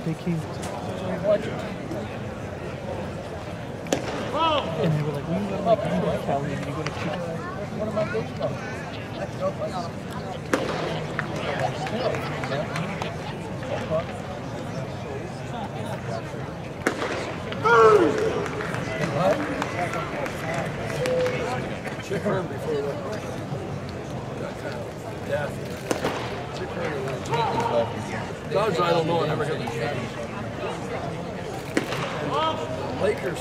But they came. And they were like, you go to like, you go to Cali and you go to Chico.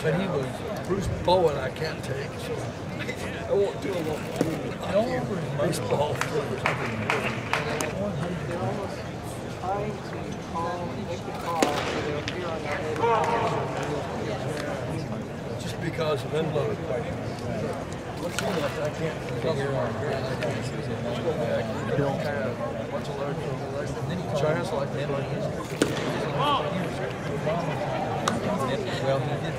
Laker said he was Bruce Bowen, I can't take, so I won't do a little baseball. Just because of end load. What's the left? I can't figure out. Bill. What's a large China's like that. Well, he did fine.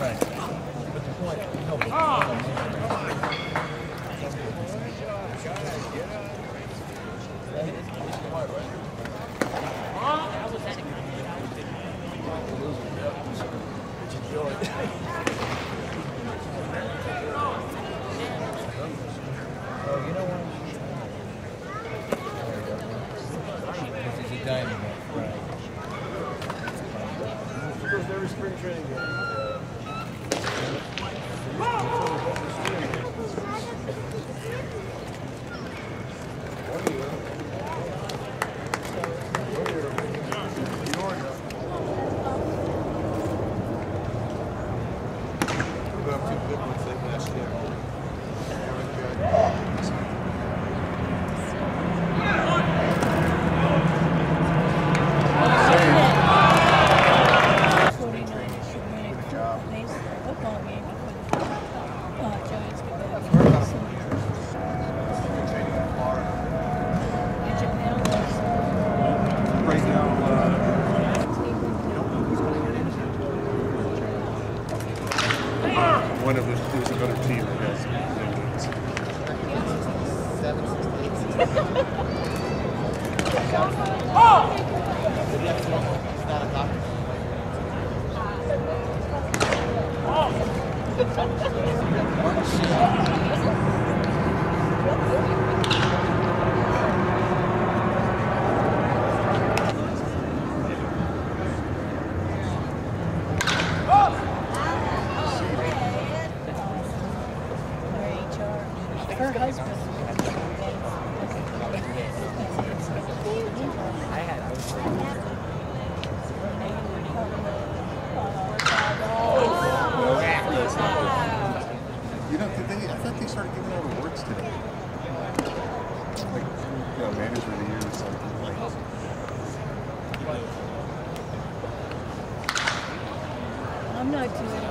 Right. But the point, no, but Oh, you know what? This is a diamond, right? Goes every spring training game. Good ones late last year. Football game before the uh, Giants get back. Training in Florida. Did you know Right now, uh, one of us, there's another team that has no wins. Her husband. You know, did they, I thought they started giving out awards today. Like, you know, manager of the year or something. Like, I'm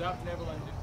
Stop nibbling.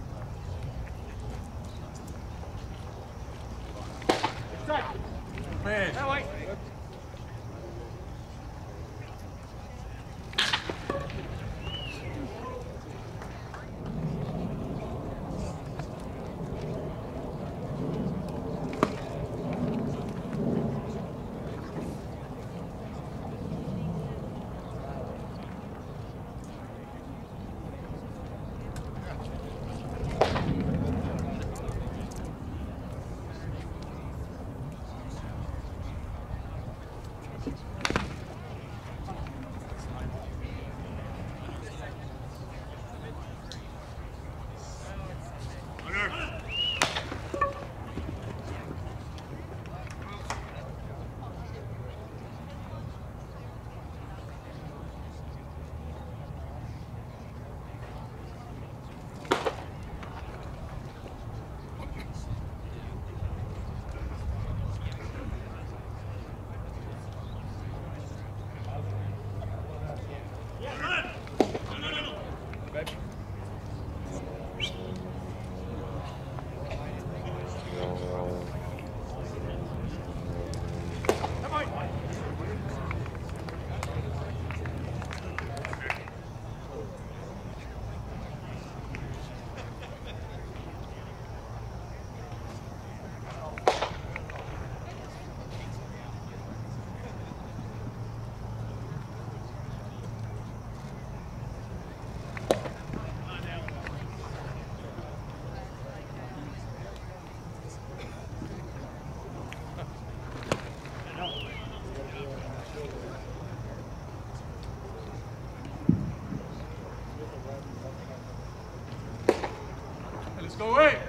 Go away.